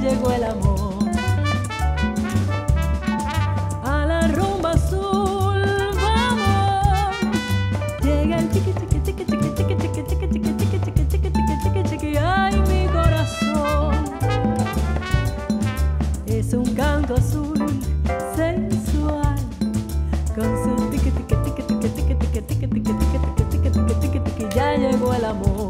llegó el amor. A la rumba azul vamos. Llega el tiki tiki tiki tiki tiki tiki tiki tiki tiki tiki tiki tiki tiki tiki ay mi corazón. Es un canto azul sensual con su tiki tiki tiki tiki tiki tiki tiki tiki tiki tiki tiki tiki tiki ya llegó el amor.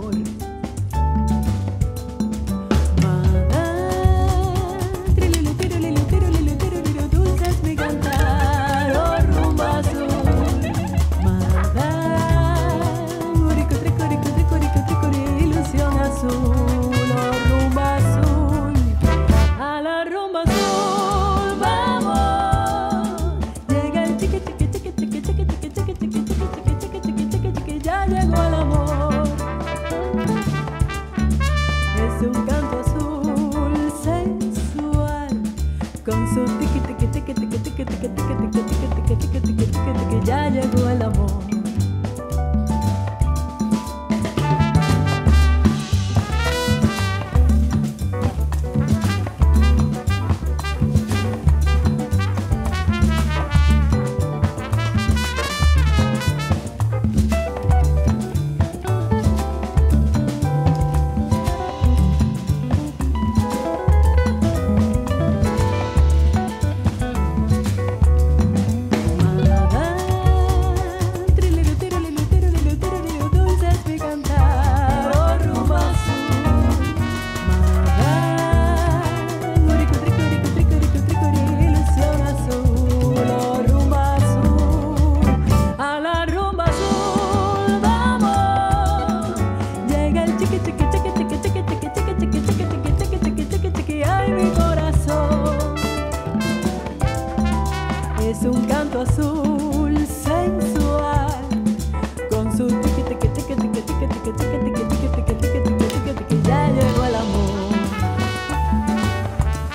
Ya llegó el amor. Es un canto azul sensual con su tiqui tiqui tiqui tiqui tiqui tiqui tiqui tiqui tiqui tiqui tiqui tiqui tiqui ya llegó el amor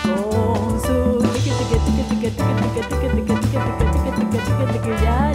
con su tiqui tiqui tiqui tiqui tiqui tiqui tiqui tiqui tiqui tiqui tiqui tiqui ya